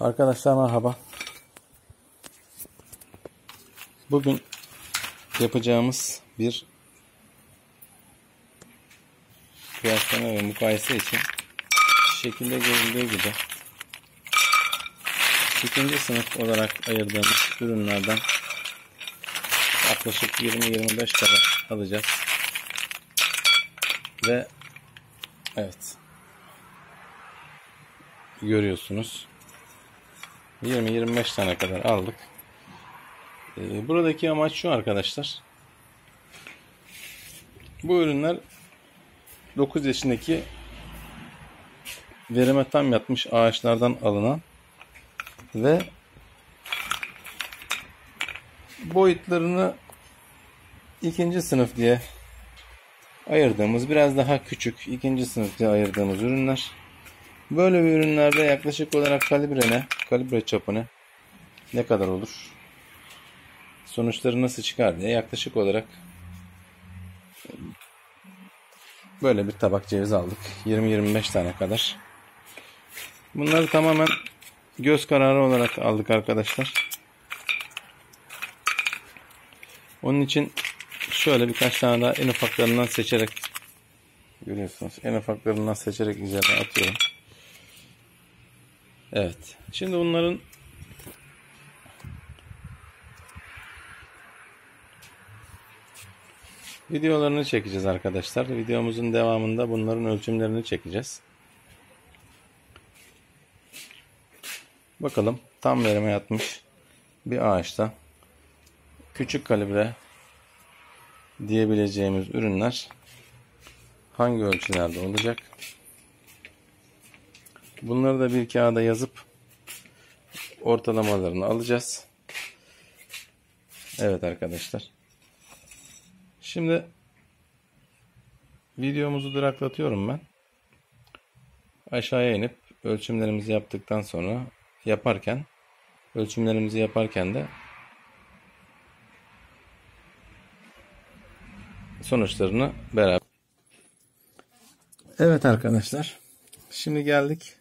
Arkadaşlar merhaba. Bugün yapacağımız bir kıyaslama ve mukayese için şekilde görüldüğü gibi ikinci sınıf olarak ayırdığımız ürünlerden yaklaşık 20-25 tane alacağız. Ve evet görüyorsunuz 20-25 tane kadar aldık. Ee, buradaki amaç şu arkadaşlar. Bu ürünler 9 yaşındaki verime tam yatmış ağaçlardan alınan ve boyutlarını ikinci sınıf diye ayırdığımız biraz daha küçük ikinci sınıf diye ayırdığımız ürünler. Böyle bir ürünlerde yaklaşık olarak kalibre ne? Kalibre çapı ne? Ne kadar olur? Sonuçları nasıl çıkar diye yaklaşık olarak böyle bir tabak ceviz aldık. 20-25 tane kadar. Bunları tamamen göz kararı olarak aldık arkadaşlar. Onun için şöyle birkaç tane daha en ufaklarından seçerek görüyorsunuz. En ufaklarından seçerek üzerine atıyorum. Evet. Şimdi bunların videolarını çekeceğiz arkadaşlar. Videomuzun devamında bunların ölçümlerini çekeceğiz. Bakalım tam verime yatmış bir ağaçta küçük kalibre diyebileceğimiz ürünler hangi ölçülerde olacak? Bunları da bir kağıda yazıp ortalamalarını alacağız. Evet arkadaşlar. Şimdi videomuzu duraklatıyorum ben. Aşağıya inip ölçümlerimizi yaptıktan sonra yaparken ölçümlerimizi yaparken de sonuçlarını beraber Evet arkadaşlar. Şimdi geldik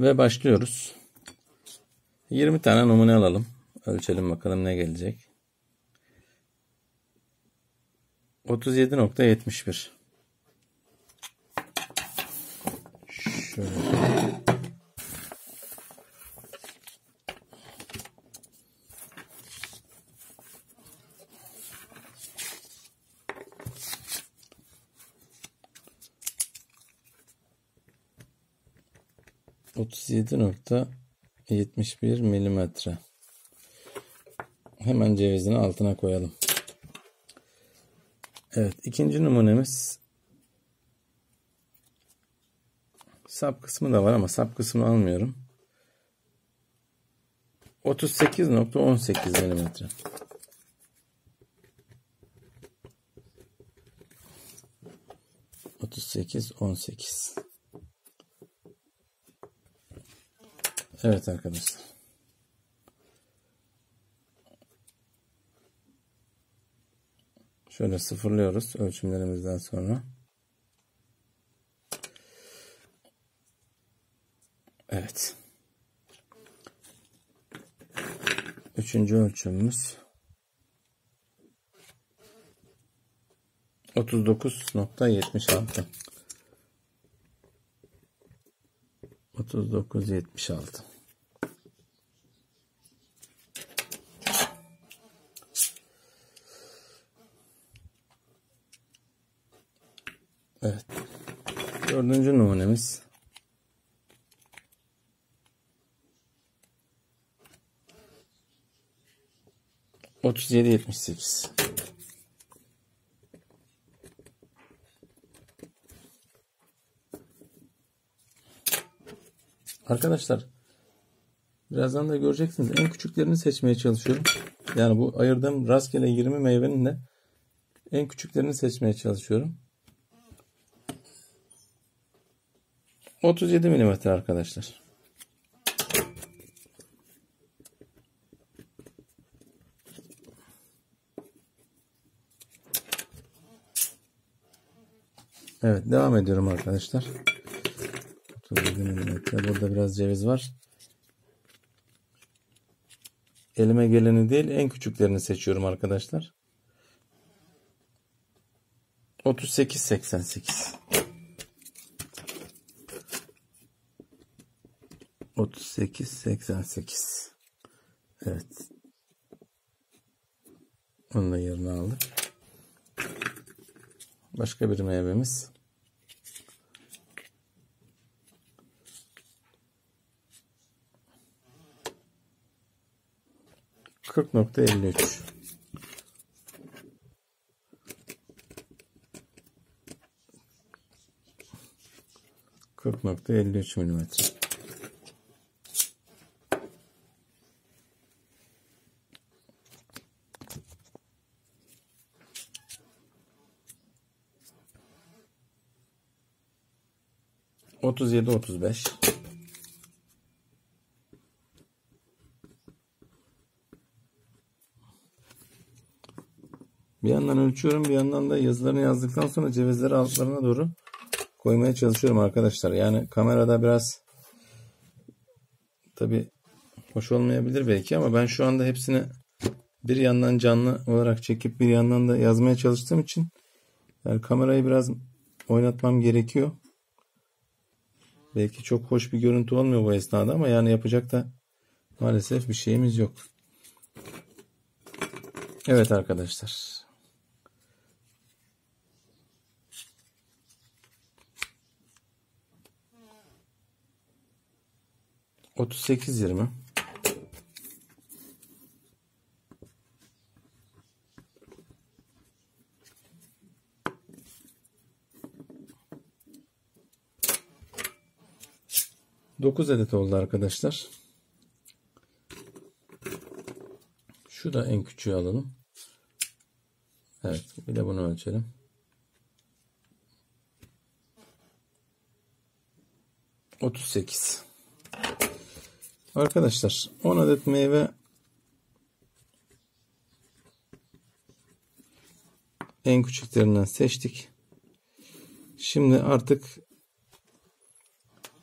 ve başlıyoruz. 20 tane numune alalım. Ölçelim bakalım ne gelecek. 37.71 Şöyle. Otuz yedi nokta yetmiş bir milimetre. Hemen cevizini altına koyalım. Evet ikinci numunemiz sap kısmı da var ama sap kısmını almıyorum. 38.18 milimetre. Otuz sekiz, on sekiz. Evet arkadaşlar. Şöyle sıfırlıyoruz ölçümlerimizden sonra. Evet. Üçüncü ölçümümüz 39.76 39.76 Evet. Dördüncü numunemiz. Otuz yedi yetmiş sekiz. Arkadaşlar birazdan da göreceksiniz. En küçüklerini seçmeye çalışıyorum. Yani bu ayırdığım rastgele 20 meyvenin de en küçüklerini seçmeye çalışıyorum. 37 mm arkadaşlar. Evet devam ediyorum arkadaşlar. 37 milimetre. Burada biraz ceviz var. Elime geleni değil en küçüklerini seçiyorum arkadaşlar. 38 38 88 Evet. Onu da yerine aldık. Başka bir meyvemiz. Kırk nokta elli üç. Kırk nokta elli üç milimetre. Otuz yedi otuz beş. Bir yandan ölçüyorum bir yandan da yazılarını yazdıktan sonra cevizleri altlarına doğru koymaya çalışıyorum arkadaşlar. Yani kamerada biraz tabi hoş olmayabilir belki ama ben şu anda hepsini bir yandan canlı olarak çekip bir yandan da yazmaya çalıştığım için yani kamerayı biraz oynatmam gerekiyor. Belki çok hoş bir görüntü olmuyor bu esnada ama yani yapacak da maalesef bir şeyimiz yok. Evet arkadaşlar. Otuz sekiz yirmi. Dokuz adet oldu arkadaşlar. Şu da en küçüğü alalım. Evet bir de bunu ölçelim. Otuz sekiz. Arkadaşlar 10 adet meyve en küçüklerinden seçtik. Şimdi artık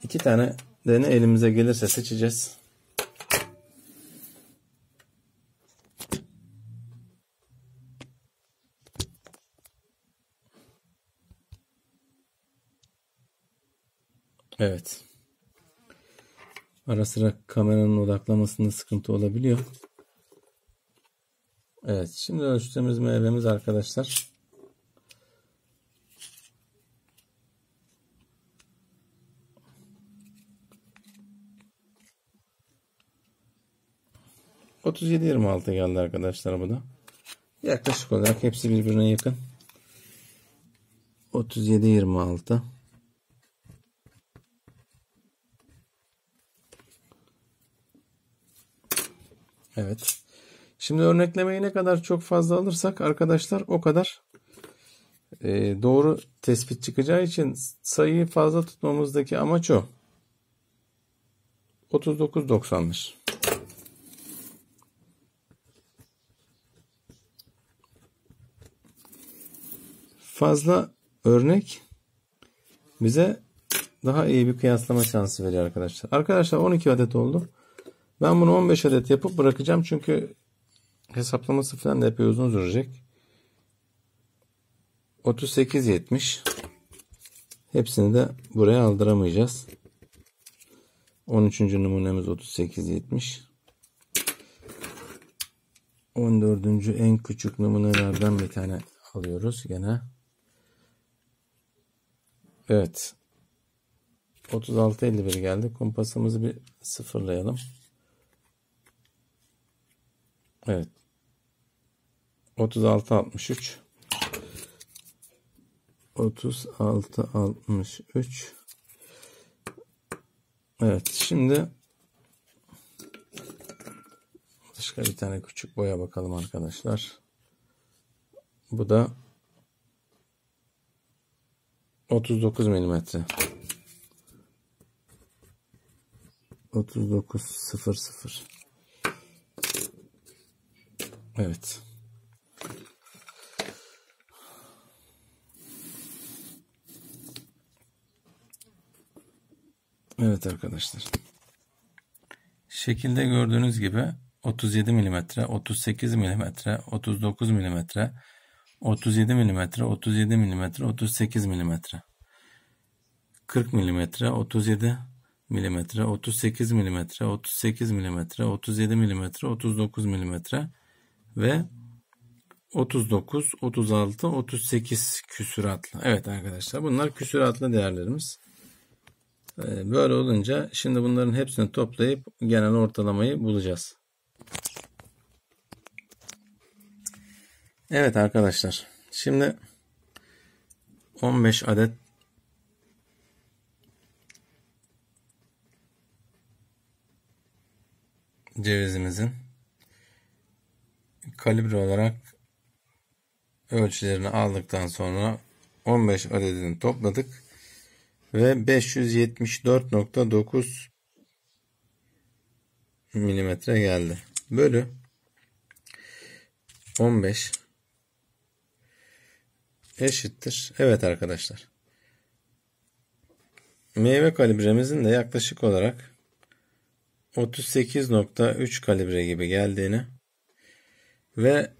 iki tane ne elimize gelirse seçeceğiz. Evet. Ara sıra kameranın odaklamasında sıkıntı olabiliyor. Evet. Şimdi ölçtüğümüz meyvemiz arkadaşlar. Otuz yedi yirmi altı geldi arkadaşlar bu da. Yaklaşık olarak hepsi birbirine yakın. Otuz yedi yirmi altı. Evet. Şimdi örneklemeyi ne kadar çok fazla alırsak arkadaşlar o kadar e, doğru tespit çıkacağı için sayıyı fazla tutmamızdaki amaç o. 39.91 Fazla örnek bize daha iyi bir kıyaslama şansı veriyor arkadaşlar. Arkadaşlar 12 adet oldu. Ben bunu 15 adet yapıp bırakacağım çünkü hesaplaması falan da epey uzun sürecek. 38 70 hepsini de buraya aldıramayacağız. 13. numunemiz 38 70 14. en küçük numunelerden bir tane alıyoruz gene. Evet. 36 51 geldi. Kompasımızı bir sıfırlayalım. Evet. 36 63 36 63 Evet şimdi başka bir tane küçük boya bakalım arkadaşlar. Bu da 39 milimetre. 39 00 Evet. Evet arkadaşlar. Şekilde gördüğünüz gibi 37 mm, 38 mm, 39 mm, 37 mm, 37 mm, 38 mm, 40 mm, 37 mm, 38 mm, 38 mm, 37 mm, 39 mm ve 39, 36, 38 küsuratlı. Evet arkadaşlar bunlar küsuratlı değerlerimiz. Ee, böyle olunca şimdi bunların hepsini toplayıp genel ortalamayı bulacağız. Evet arkadaşlar. Şimdi 15 adet cevizimizin kalibre olarak ölçülerini aldıktan sonra 15 adedini topladık ve 574.9 milimetre geldi. Bölü 15 eşittir. Evet arkadaşlar. Meyve kalibremizin de yaklaşık olarak 38.3 kalibre gibi geldiğini ve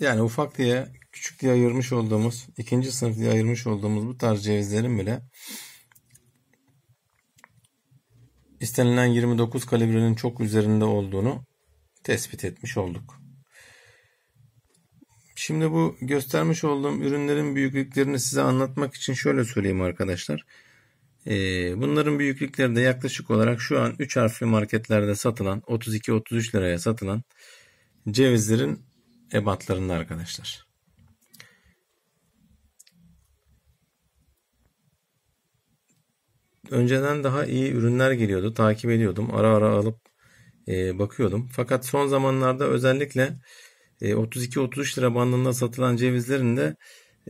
yani ufak diye küçük diye ayırmış olduğumuz ikinci sınıf diye ayırmış olduğumuz bu tarz cevizlerin bile istenilen 29 kalibrenin çok üzerinde olduğunu tespit etmiş olduk. Şimdi bu göstermiş olduğum ürünlerin büyüklüklerini size anlatmak için şöyle söyleyeyim arkadaşlar. Ee, bunların büyüklükleri de yaklaşık olarak şu an 3 harfli marketlerde satılan 32-33 liraya satılan cevizlerin ebatlarında arkadaşlar. Önceden daha iyi ürünler geliyordu. Takip ediyordum. Ara ara alıp e, bakıyordum. Fakat son zamanlarda özellikle 32-33 lira bandında satılan cevizlerin de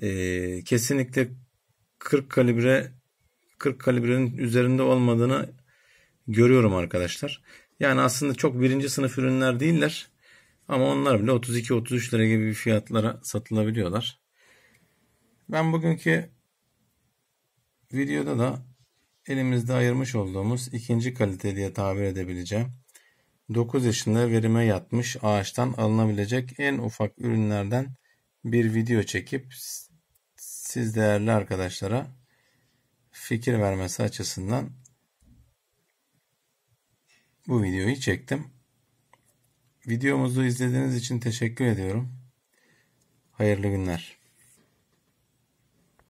e, kesinlikle 40 kalibre 40 kalibrenin üzerinde olmadığını görüyorum arkadaşlar. Yani aslında çok birinci sınıf ürünler değiller. Ama onlar bile 32-33 lira gibi bir fiyatlara satılabiliyorlar. Ben bugünkü videoda da elimizde ayırmış olduğumuz ikinci kalite diye tabir edebileceğim 9 yaşında verime yatmış ağaçtan alınabilecek en ufak ürünlerden bir video çekip siz değerli arkadaşlara fikir vermesi açısından bu videoyu çektim. Videomuzu izlediğiniz için teşekkür ediyorum. Hayırlı günler.